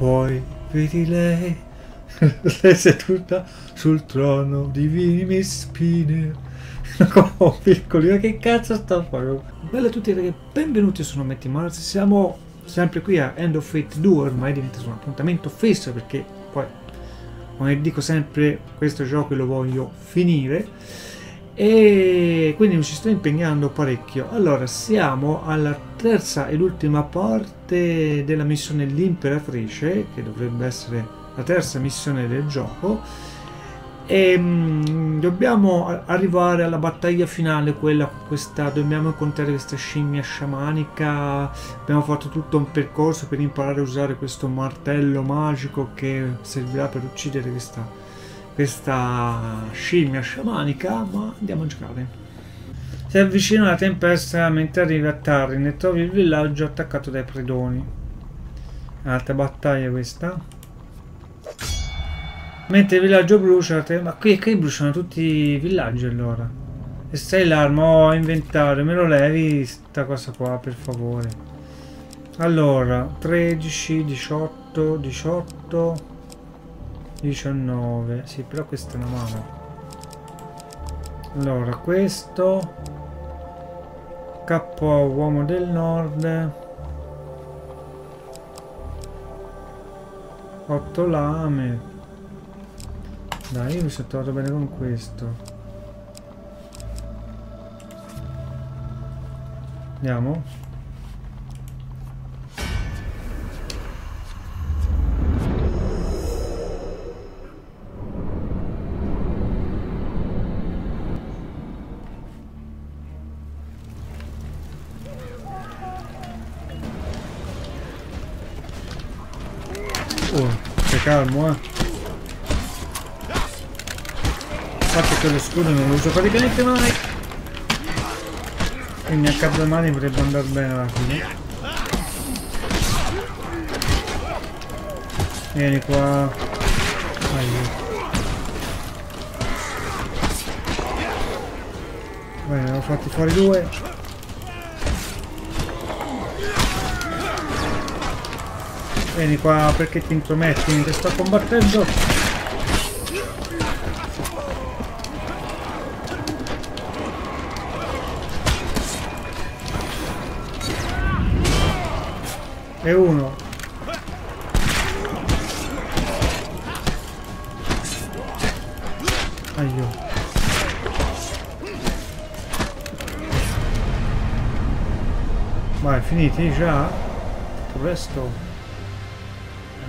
poi vedi lei, lei seduta sul trono di vini spine. Come piccoli, ma che cazzo sta facendo? Bella a tutti ragazzi, benvenuti, sono Matty Mars, siamo sempre qui a End of Fate 2, ormai diventa un appuntamento fisso perché poi, come dico sempre, questo gioco lo voglio finire e quindi mi ci sto impegnando parecchio. Allora, siamo alla terza e l'ultima parte della missione L'Imperatrice, che dovrebbe essere la terza missione del gioco. E mh, dobbiamo arrivare alla battaglia finale quella questa dobbiamo incontrare questa scimmia sciamanica. Abbiamo fatto tutto un percorso per imparare a usare questo martello magico che servirà per uccidere questa questa scimmia sciamanica ma andiamo a giocare si avvicina la tempesta mentre arrivi a Tarrin e trovi il villaggio attaccato dai predoni altra battaglia questa Mentre il villaggio brucia, ma qui, qui bruciano tutti i villaggi allora. E stai l'arma, oh, inventario, me lo levi sta cosa qua, per favore. Allora, 13, 18, 18, 19. Sì, però questa è una mano. Allora, questo. Capo uomo del nord. 8 lame. Dai, io mi sono trovato bene con questo. Andiamo. Calmo, eh. fatto che lo scudo non lo uso praticamente mai quindi a capo mani potrebbe andare bene alla fine vieni qua Aiuto. bene ho fatti fuori due vieni qua perché ti intrometti mentre sto combattendo E uno. Aio. Vai, finiti già? Presto.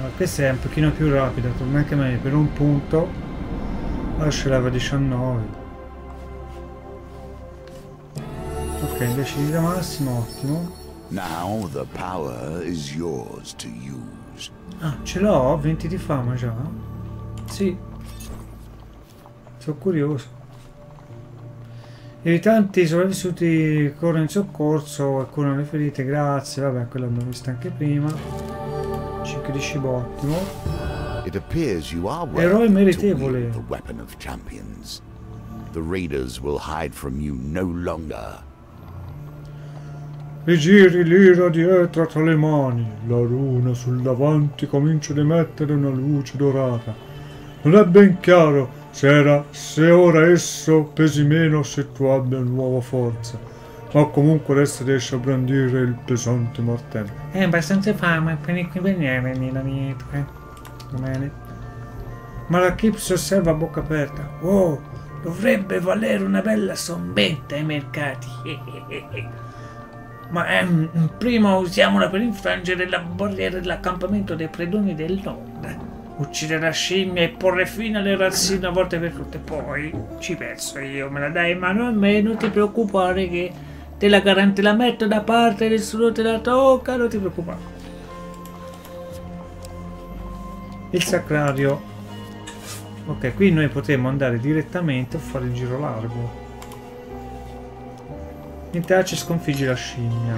Ma questa è un pochino più rapida, anche me per un punto. Lascia leva 19. Ok, invece di da massimo, ottimo. Now the power is yours to use. Ah, ce l'ho? 20 di fama già? Sì. Sono curioso. I abitanti sopravvissuti corrono in soccorso curano le ferite, grazie. Vabbè, quello l'abbiamo visto anche prima. 5 di cibo, ottimo. Eroe meritevole. The weapon of champions. The raiders will hide from you no longer. Mi giri l'ira dietro tra le mani, la luna sul davanti comincia ad emettere una luce dorata. Non è ben chiaro se, era, se ora esso pesi meno se tu abbia nuova forza, ma comunque adesso riesce a brandire il pesante martello. È abbastanza fame per criminali nella mia epoca. Bene. Ma la Kip si osserva a bocca aperta. Oh, dovrebbe valere una bella sommetta ai mercati. Ma ehm, prima usiamola per infrangere la barriera dell'accampamento dei predoni del nord. Uccidere la scimmia e porre fine alle razzie una volta per tutte. Poi ci penso io, me la dai in mano a me, non ti preoccupare che te la garante la metto da parte, nessuno te la tocca, non ti preoccupare. Il sacrario. Ok, qui noi potremmo andare direttamente a fare il giro largo. Niente sconfiggi la scimmia.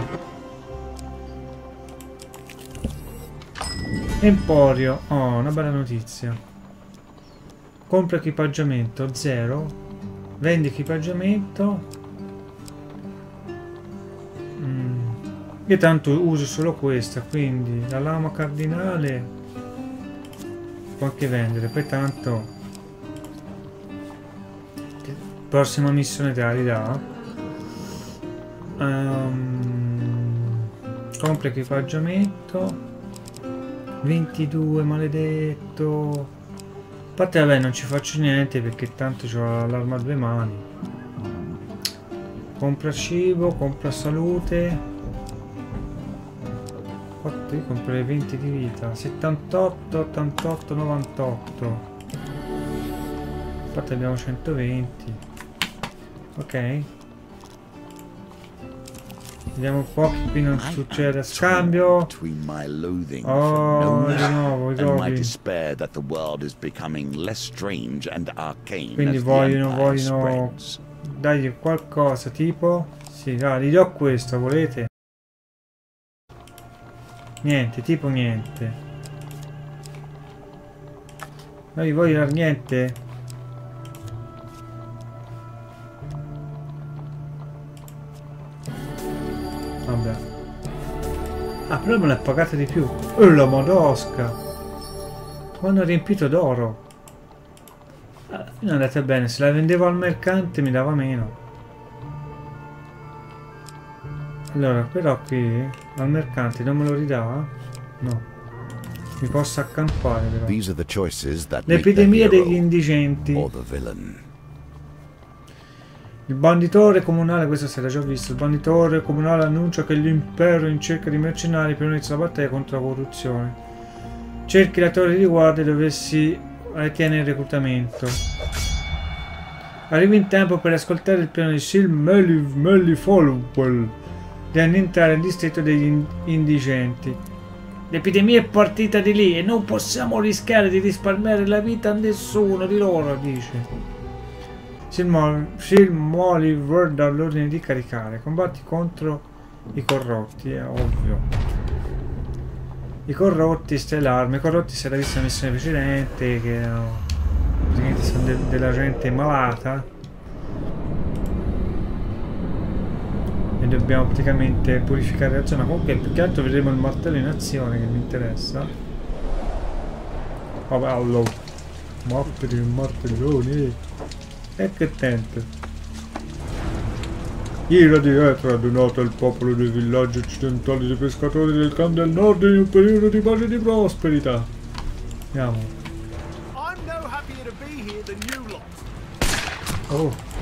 Emporio. Oh, una bella notizia. Compra equipaggiamento 0. Vendi equipaggiamento. Io tanto uso solo questa, quindi la lama cardinale può anche vendere poi tanto prossima missione te la ridà. Um, compra equipaggiamento 22 maledetto. A parte vabbè non ci faccio niente perché tanto ho l'arma a due mani. Compra cibo compra salute. 4 io comprerei 20 di vita. 78 88 98 infatti abbiamo 120 ok. Vediamo un po' che qui non succede. scambio. Oh, di nuovo i goblin. Quindi vogliono, vogliono dargli qualcosa tipo... Sì, dai, gli do questo, volete? Niente, tipo niente. Non gli voglio dare niente? Vabbè. Ah, però me l'ha pagata di più. Oh, la modosca! Quando riempito d'oro. Alla fine è andata bene. Se la vendevo al mercante mi dava meno. Allora, però qui al mercante non me lo ridà? No. Mi posso accampare però. L'epidemia degli indigenti. Il banditore comunale, questo si era già visto, il banditore comunale annuncia che l'impero in cerca di mercenari per unirsi alla battaglia contro la corruzione. Cerchi la torre di guardia dove si ritiene il reclutamento. Arrivi in tempo per ascoltare il piano di Sil Mellifolwell di annientare il distretto degli indigenti. L'epidemia è partita di lì e non possiamo rischiare di risparmiare la vita a nessuno di loro, dice. Sil Moliver dà l'ordine di caricare. Combatti contro i corrotti, è ovvio. I corrotti, stellarmi. I corrotti si era vista la missione precedente, che erano sono de della gente malata. E dobbiamo praticamente purificare la zona. Comunque più che altro vedremo il martello in azione che mi interessa. Allora. Ma per il martellone. E che tente. Ira di Etra donata il popolo dei villaggi occidentali dei pescatori del Can del Nord in un periodo di pace e di prosperità. Andiamo. Oh.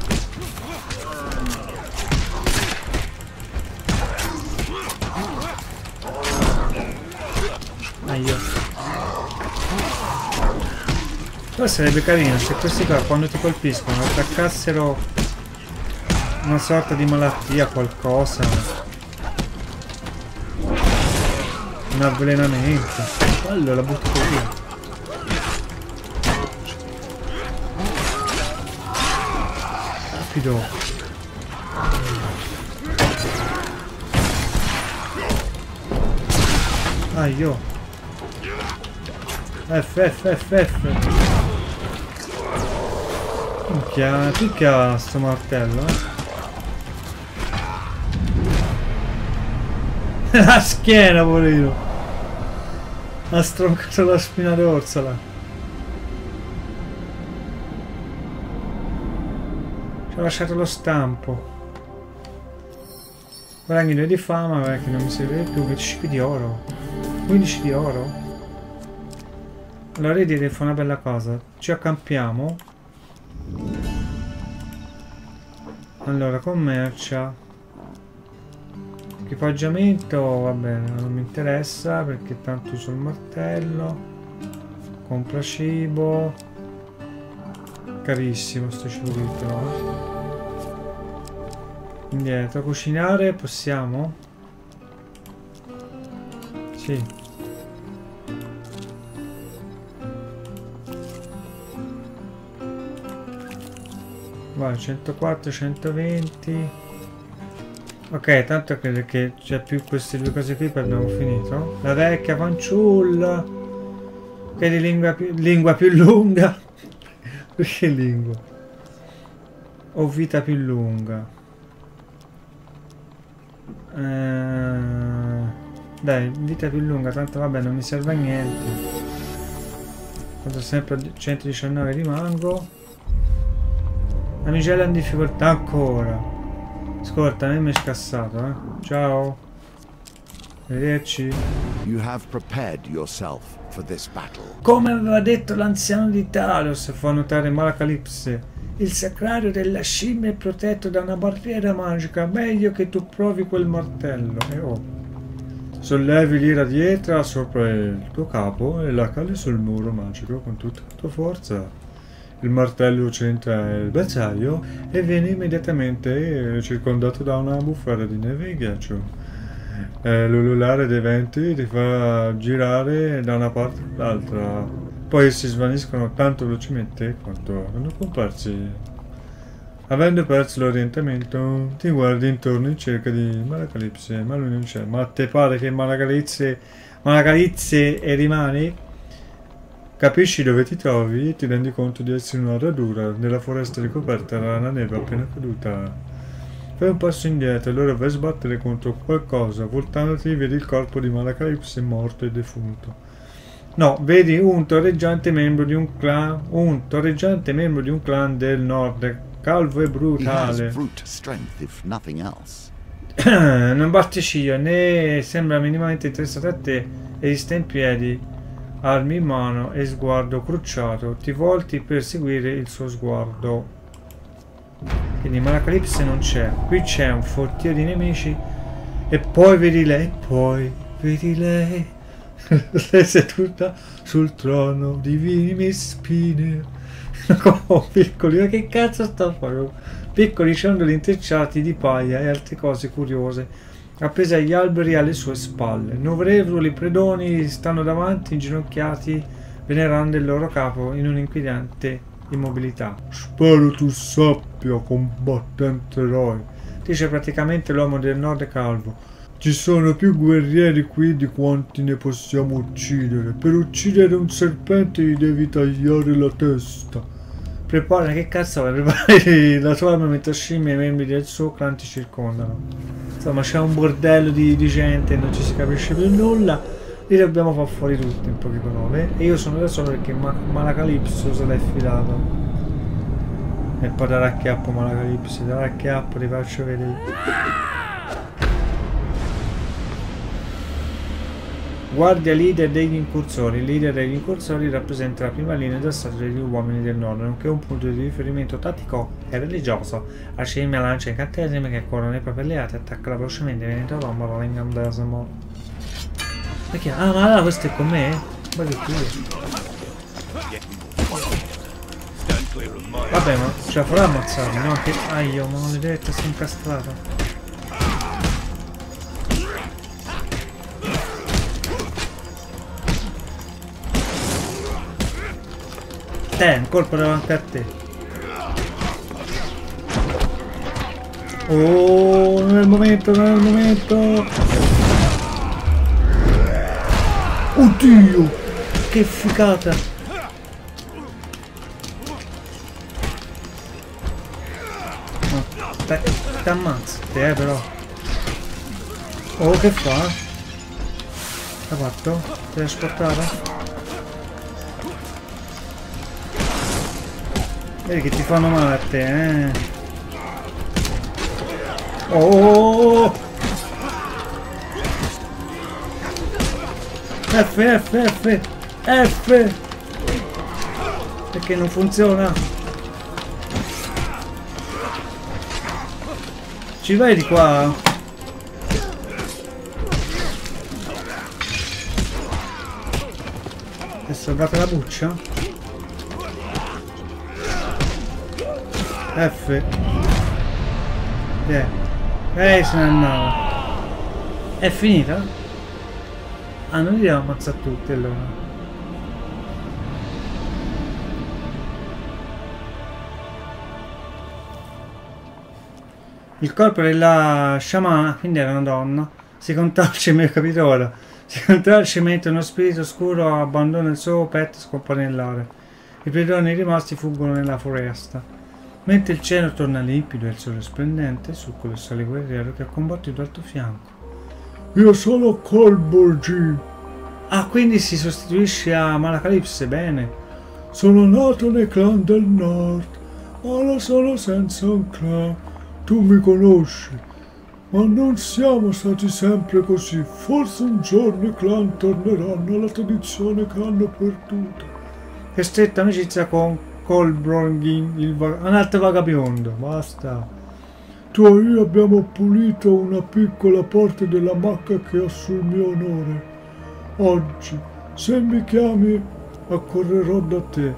Poi sarebbe carino se questi qua quando ti colpiscono attaccassero una sorta di malattia, qualcosa. Un avvelenamento. Quello la butto via. Rapido. Ah io. F F F F. Minchia, picchia sto martello, eh. la schiena, poverino. Ha stroncato la spina dorsala. Ci ha lasciato lo stampo. Guadagno di fama, perché non mi serve più. 25 di oro. 15 di oro. Allora direi fa una bella cosa. Ci accampiamo. Allora, commercia. Equipaggiamento, va bene, non mi interessa perché tanto uso il martello. Compra cibo. Carissimo sto cibo qui però. Indietro, cucinare possiamo? Sì. Vai, 104, 120. Ok, tanto credo che c'è più queste due cose qui poi abbiamo finito. La vecchia fanciulla. Che di lingua più, lingua più lunga. Perché lingua? O vita più lunga. Eh, dai, vita più lunga, tanto vabbè non mi serve a niente. Quando sempre a 119 rimango. Amicella in difficoltà ancora. Scorta, a me mi è scassato, eh. Ciao. Arrivederci. Come aveva detto l'anziano di Talos, fa notare Malacalipse, il sacrario della scimmia è protetto da una barriera magica, meglio che tu provi quel martello. E oh. Sollevi l'ira dietro sopra il tuo capo e la cali sul muro magico con tutta la tua forza. Il martello centra il bersaglio e viene immediatamente circondato da una bufera di neve e ghiaccio eh, l'ululare dei venti ti fa girare da una parte all'altra. Poi si svaniscono tanto velocemente quanto erano comparsi. Avendo perso l'orientamento, ti guardi intorno in cerca di Malacalipse, ma lui non c'è. Ma te pare che Malacalipse, Malacalipse e rimani? Capisci dove ti trovi e ti rendi conto di essere in una radura nella foresta ricoperta dalla neve appena caduta. Fai un passo indietro e allora vai a sbattere contro qualcosa. Voltandoti vedi il corpo di Malacalipse morto e defunto. No, vedi un torreggiante membro di un clan, un torreggiante membro di un clan del nord, calvo e brutale. non batte ciglio né sembra minimamente interessato a te e sta in piedi, armi in mano e sguardo crucciato. Ti volti per seguire il suo sguardo. Quindi Malacalipse non c'è. Qui c'è un fortio di nemici. E poi vedi lei. Poi vedi lei. lei seduta sul trono di vimi spine. oh, piccoli, ma che cazzo sta fare? Piccoli ciondoli intrecciati di paglia e altre cose curiose appese agli alberi alle sue spalle. Nuvrevoli predoni stanno davanti, inginocchiati, venerando il loro capo in un inquietante immobilità. Spero tu sappia, combattente eroe, dice praticamente l'uomo del nord calvo. Ci sono più guerrieri qui di quanti ne possiamo uccidere. Per uccidere un serpente gli devi tagliare la testa. Prepara, che cazzo vai? Prepari la tua arma mentre scimmie e i membri del suo clan ti circondano. Insomma, c'è un bordello di, di gente, non ci si capisce più nulla li dobbiamo far fuori tutti in poche parole e io sono da solo perché Ma Malacalipso se l'è filato e poi darà acchiappo Malacalipso darà acchiappo ti faccio vedere Guardia leader degli incursori. Il leader degli incursori rappresenta la prima linea d'assalto degli uomini del nord, nonché un punto di riferimento tattico e religioso. A scimmia lancia incantesimi che corrono i propri alleati e attacca velocemente venendo rombo all'incantesimo. Perché? Ah, ma allora questo è con me? Ma che culo. Vabbè, ma ce la farà ammazzarmi, no? Che aio, ma maledetta, si è incastrato. Te, un colpo davanti a te. Oh, non è il momento, non è il momento. Oddio! Che figata! Ti ammazza, te eh, però. Oh, che fa? Ha fatto? Ti Vedi che ti fanno male a te, eh? Oh! F, F, F, F. Perché non funziona? Ci vai di qua? È salvata la buccia? F. Eh, eh se ne andava. È finita? Ah, non li devo ammazzare tutti allora. Il corpo della sciamana, quindi era una donna, si contorce, mi ho capito ora, si contorce mentre uno spirito oscuro abbandona il suo petto scompare nell'aria. I predoni rimasti fuggono nella foresta. Mentre il cielo torna limpido e il sole splendente sul colossale guerriero che ha combattuto al tuo fianco. Io sono Colburgi. Ah, quindi si sostituisce a Malacalipse, bene. Sono nato nei clan del nord, ma ora sono senza un clan. Tu mi conosci, ma non siamo stati sempre così. Forse un giorno i clan torneranno alla tradizione che hanno perduto. Che stretta amicizia con Colbrongin, il va- un altro vagabiondo. Basta. Tu e io abbiamo pulito una piccola parte della macca che ho sul mio onore. Oggi, se mi chiami, accorrerò da te.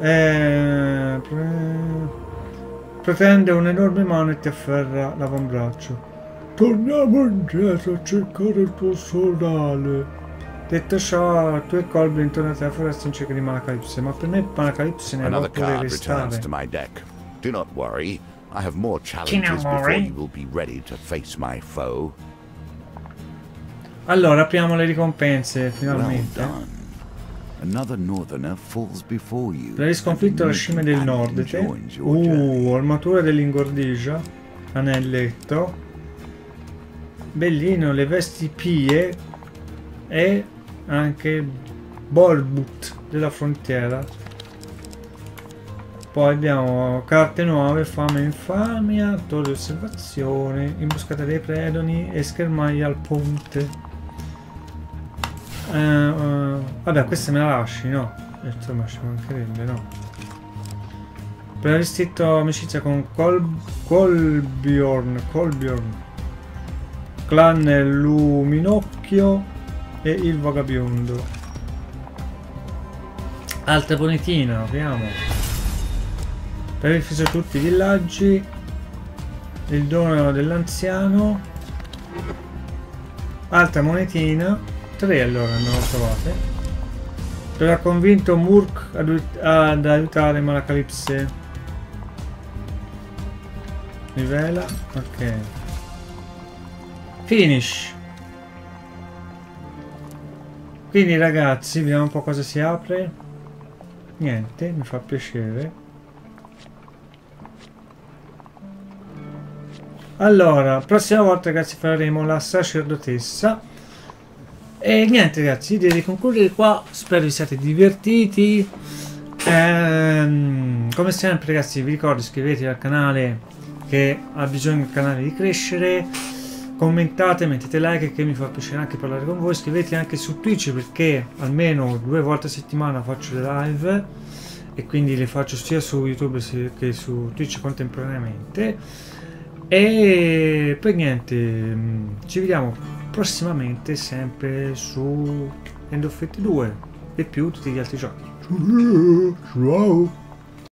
Eh, pre- pretende un'enorme mano e ti afferra l'avambraccio. Torniamo indietro a cercare il tuo sodale. Detto ciò, tu e Colby intorno alla foresta in cerca di Malacalipse, ma per me Malacalipse ne va Another pure card returns restare. to my deck. Do not worry. I have more challenges before you will be ready to face my foe. Allora, apriamo le ricompense, Well finalmente. done. Another northerner falls before you. L'hai sconfitto a scimmie new del nord, te? Uh, armatura dell'ingordigia, anelletto, bellino, le vesti pie e anche Borbut della frontiera. Poi abbiamo carte nuove, fame e infamia, torre osservazione, imboscata dei predoni e schermaglia al ponte. Eh, eh, vabbè, queste me la lasci, no? Eh, Insomma, ci mancherebbe, no? Per aver stretto amicizia con Col Colbjorn, Colbjorn, clan Luminocchio e il vagabiondo. Altra monetina, apriamo. Per aver difeso tutti i villaggi, il dono dell'anziano, altra monetina, tre allora non lo trovate. Per aver convinto Murk ad, ad aiutare Malacalipse. Rivela, ok. Finish. Quindi ragazzi, vediamo un po' cosa si apre. Niente, mi fa piacere. Allora, prossima volta ragazzi faremo la sacerdotessa. E niente ragazzi, direi di concludere qua. Spero vi siate divertiti. Ehm, come sempre ragazzi vi ricordo iscrivetevi al canale che ha bisogno il canale di crescere. Commentate, mettete like che mi fa piacere anche parlare con voi. Iscrivetevi anche su Twitch perché almeno due volte a settimana faccio le live e quindi le faccio sia su YouTube che su Twitch contemporaneamente. E poi niente, mm, ci vediamo prossimamente sempre su End of Fate 2 e più tutti gli altri giochi. Ciao!